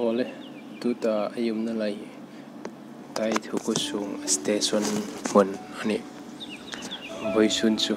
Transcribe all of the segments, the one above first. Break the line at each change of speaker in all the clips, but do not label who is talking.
ole, tuta ayum na lai. Tai thu ko sung station mun, ani. Voi sun chu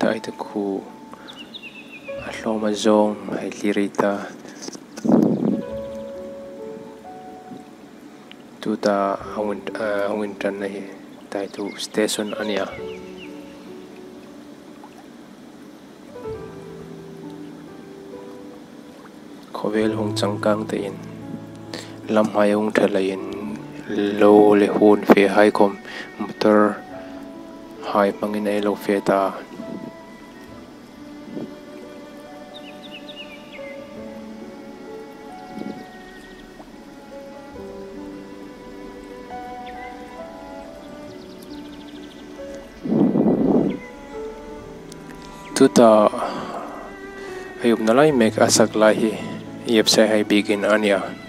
tai ta khu. A hloma zong hai lirita tuta awin awin tan na hi. Tai thu station ania khovel hong changkang te in lam hai hong lại in lo le hun fe hai kom motor hai pangin ai lo fe ta. Tu ta ayup na mek asak lai yep se hai begin anya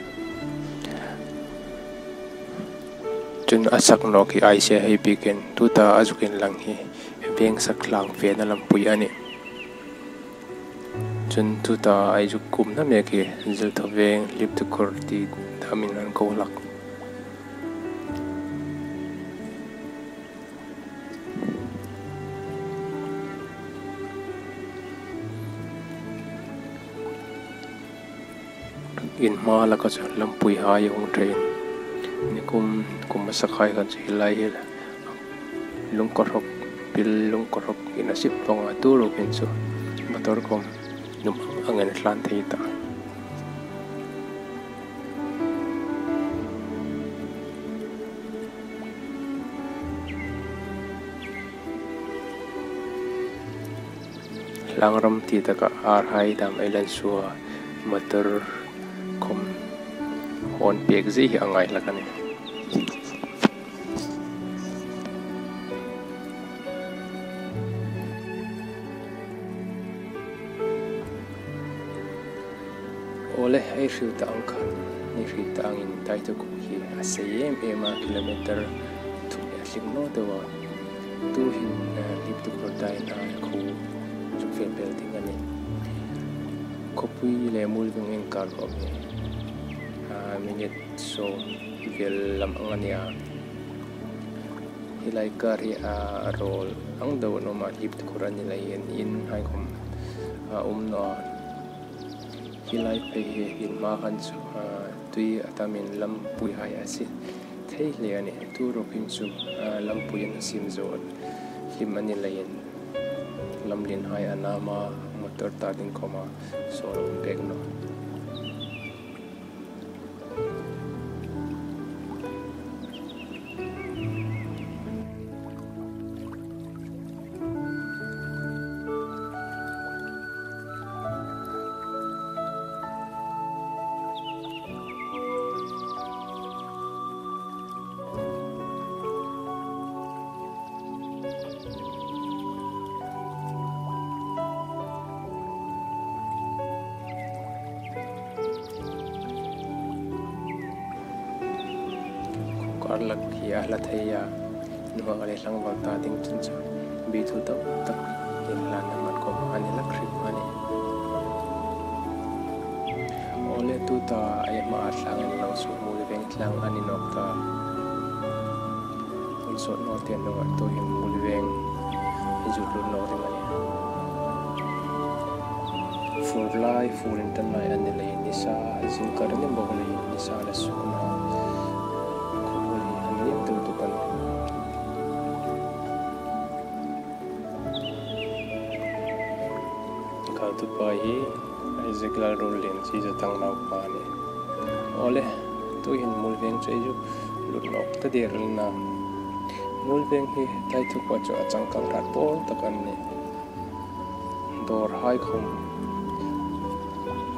chun asak no ki ai se hai begin tu ta azukin lang hi veng sak lang fe na lam pui ani. Chun tu ta ai ju kum na me ki zil tho veng lip tu kur ti thamin an ko lak. In ma la ka chan lam pui ha yong train ni kum kum masakai kan si lahir. Lung korok pil lung korok inasip pong atu lo pinso motor kum num angin lantai ita Langram tidak arhai dam elan suah motor Und piek zihi angai lakani. Ole ei riuta ankan, ni riuta angin taito kuhi aseyem ema kilometer tu asik tuhin tewa tu hin lip ku chukfe pelting. Kopui le mulgung engkar. So vel lam angania hilai kar hi a rol ang do no ma hip kuran ni lai in in hai kom a um no hilai pe he in ma han chu a tui atamin lam pui hai a si thei le ani tu ro pin chu lam pui an sim zo him ani lai in lam lin hai anama motor ta ding koma so pek no la thay ya nu ba le lang ba ta ding chin. Cha bi thu ta ta din la na man ko an la khri ma ni ole tu ta ayat ma a sang na su mu le beng lang nok ta. Un so no te no to hi mu le beng lu no re ma for life for internet and the lane is a is in current in bogle in the sala sukuma tu pa hi Ezekiel Rolin chi za tang nau pa ni ole tu hin mul veng che ju lut nok ta der na mul veng hi tai tu pa cho chang kang rat pol ta kan ni dor hai khom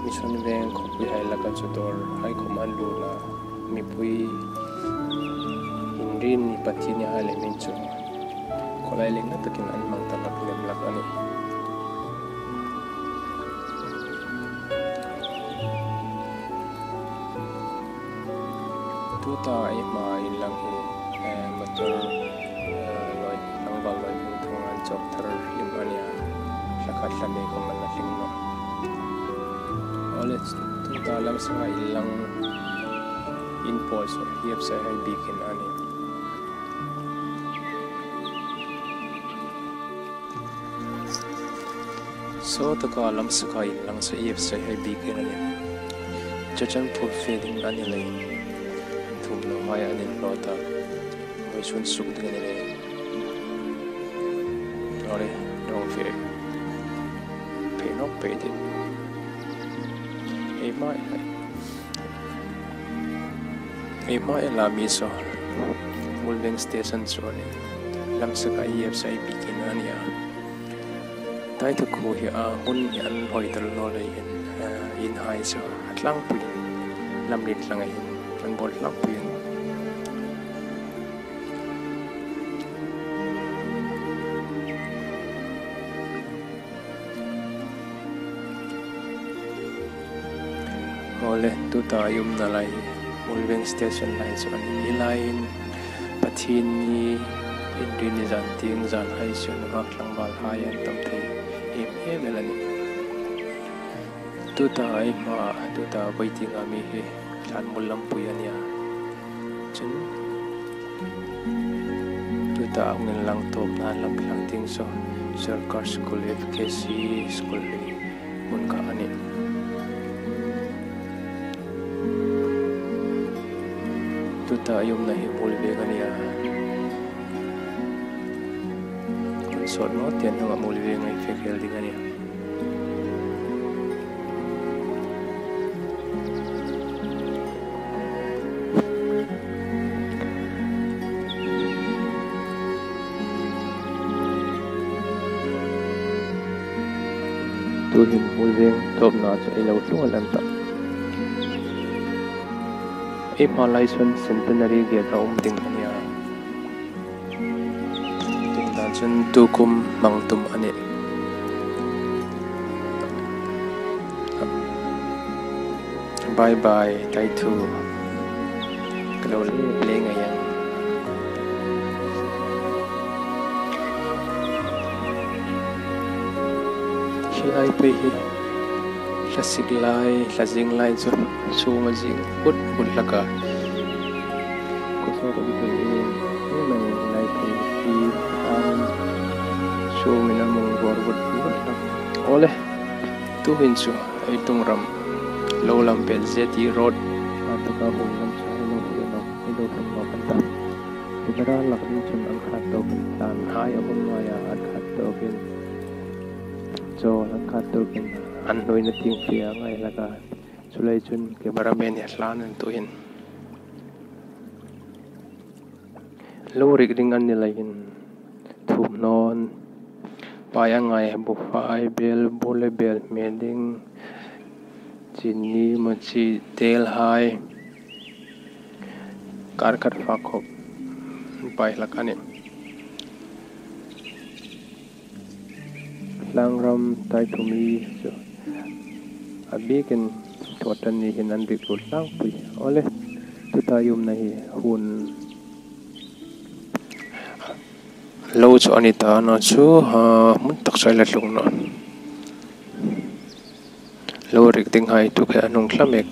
mission veng ko pi hai la ka chu dor hai khom an lu na mi pui in ni pati hai le min chu kolai leng na takin an mang ta lak lem lak ani alam sa mga ilang impulse o hiyap sa haibikin ani. So to ka alam sa ka ilang sa hiyap sa haibikin ani. Chachan po feeling na nila Tum no may ni lota. May sun suk din nila lay. Sorry, don't fear. Pay no pay din. Ei mai ei mai la mi so mulveng station so ni lam saka yep sai bikin ania tai tu khu hi a hun hi an hoi dal lo le in in hai so atlang pui lam lit lang ai an bol lang pui tu ta yum na lai mulveng station lai so ani i lain pathin ni in rin ni zan ting zan hai so na ngak lang bal hai an tam thei em em la ni tu ta ai ma tu ta bai ting a mi he, chan mulam pui ania chun. Tu ta ngin lang top na lam lang ting so, sarkar school fkc school mun ka ani ta yum na hi mul ve ka nia so no tian hanga mul ve ngai fe khel ding ania tu hin mul ve top na cha ilo tlung lam ta em Epalaisan Centenary kita om tinggal ni. Tinggal jen tu ane. Bye bye, day tu. Kalau ni beli gaya. Shall la sig lai la jing lai chu chu ma jing put put la ka ko so ko bi ni ni ma lai pe hi an chu mi na mong gor gut gut la ole tu hin chu ai tung ram lo lam pe zeti road ma to ka bong lam cha lo ko no ai do ko ko kan ta ti ra la kan chun an khat to kan tan hai a bom ya an khat to kin cho an khat to kin an noi na ting fia ah, ngai laka chulai chun ke baramen ya lan an tuin lo ring an ni lain thum non pa ya bu fai bel bole bel meding chin ni tel hai kar kar fa khop pai laka ni. Lang ram tai tu mi so abi ken thotan ni hinan bi pur sang pui ole tu ta yum na hi hun. Lo chu ani ta no chu ha mun tak sai la tlung no lo rik ting hai tu kha anung thlamek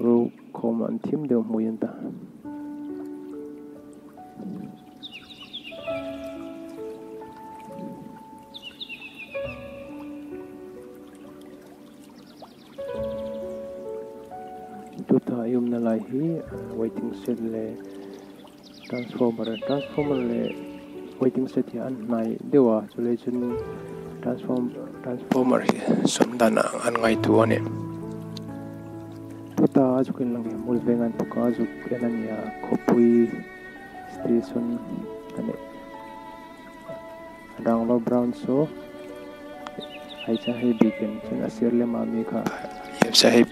ro khom an thim deuh hmui an ta tuta yum na lai hi waiting set le transformer transformer le waiting shed hi an hnai dewa chule chun transform transformer hi somdana an ngai tu Kota juga ke nang mul dengan buka juga ke nang ya kopi station ane dang lo brown so ai cha he bikin cha sir le ma mi kha ye cha he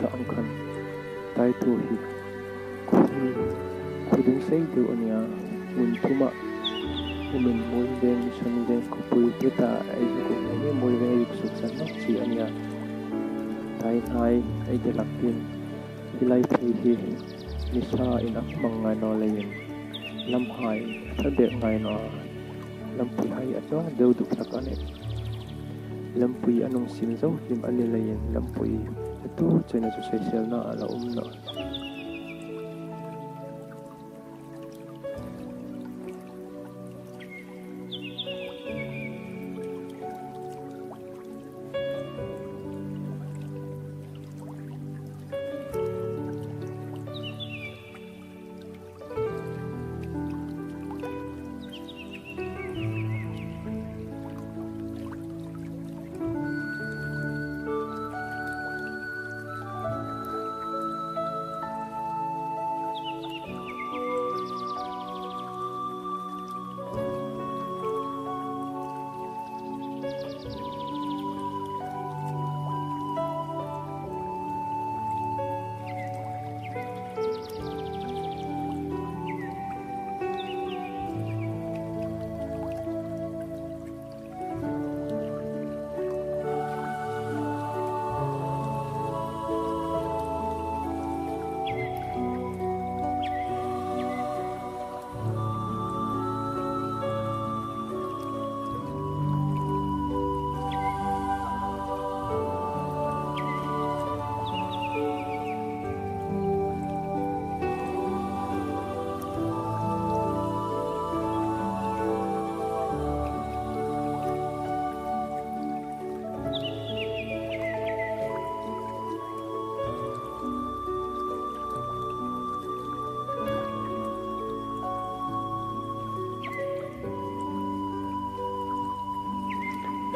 ta ang kan tai tu hi khudi khudung sei tu ania mun thuma min mun den san den ko pui te ta ai ko ne mul ve ai su san no chi ania tai hai ai de lakin hilai thei hi ni sa in ak mang ngai no le yin lam hai ta de ngai no lam pui hai a cho deu du thak ane lam pui anung sim zo him ani le yin lam pui itu jenis sosial nak ala umna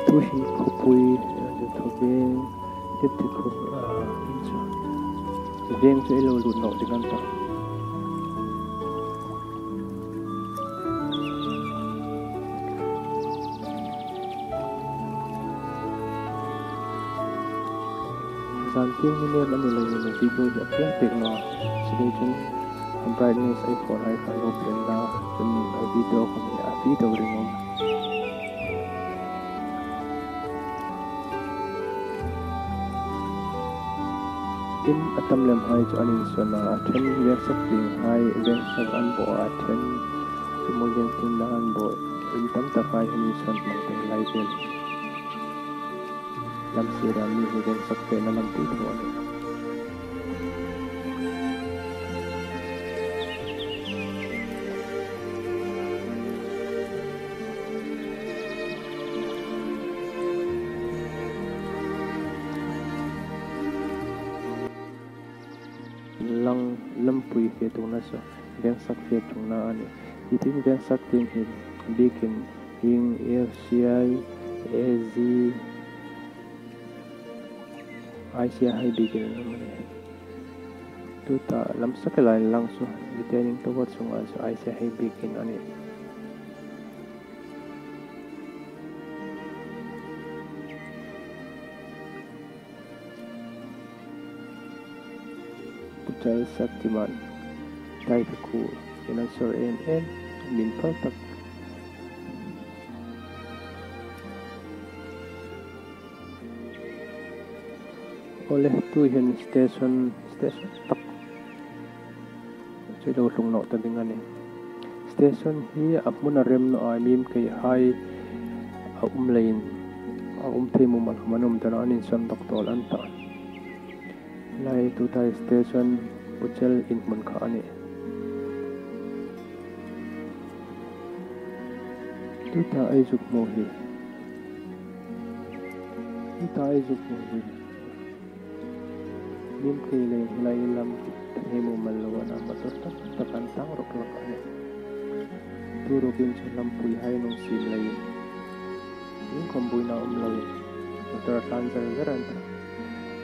na tu hi khopui ju thobe hit ti khu incha veng chu elo lu no dingan ta zan ting ni ne mani le ni video ya pya pek no sile chun brightness ai ka lo pen la chun video ko mi a fi do tin atam lem hai chu anin sona thêm việc sak ting hai ve sak an bo thêm then mo gen tin na an bo. In tam ta kai ani son mang te lai thêm lam sira mi hu gen sak te na lam ti tho so bank sak fi tung na ani itim bank sak tim hin bikin in rci az ICI hai bikin na mani tu ta lam sak lain lang so itim to what so as ICI hai bikin ani Jangan saktiman try to cool. And answer N Oleh tu stesen stesen tak. Saya dah ulung nak dengan ni. Stesen ni apun nak rem no I mean hai um lain um mesti mumpal kemana mesti nak ni tak tol antar. Lai tu tadi station Pucel in mankah ni. Tu t'aïs ou mohi. Tu t'aïs ou mohi. Nim kile hilai lam hemu malawa na matatap tapantang rok lak ane. Tu rokin sa lam pui hai nung si lai. Nim kambui na um lai. Matara tanzar garanta.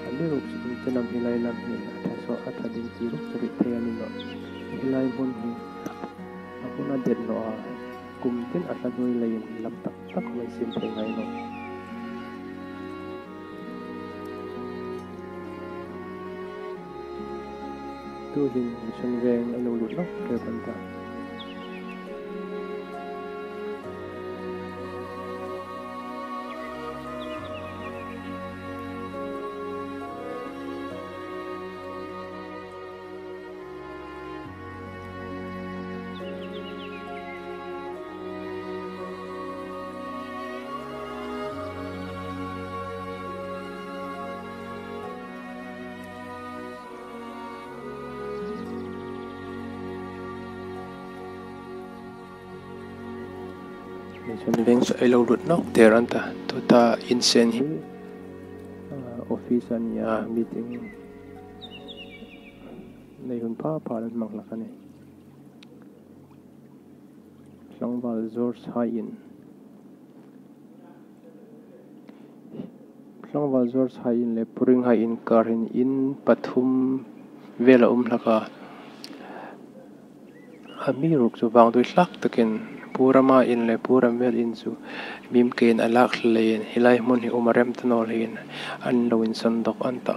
ada rok si kin tenam hilai lam hi. Ataso ata din si rok sabit tayani no. Hilai hi. Aku na jadi no. Kum at atha noi lai lam tak tak mai sim the ngai no tu hin mission veng alo lut no ke ban ta. Mission Bank so ilaw rut nok ter an ta tu ta in sen hi office an ya meeting nei hun pa pa lan mang la kani hlangwal George Hain hlangwal George Hain le puring Hain karin in pathum vela um laka ami ruk chu wang dui Lak takin purama in le puram vel in chu mim ken alak hlein hilai mun hi umarem tanol hin an lo in son dok an ta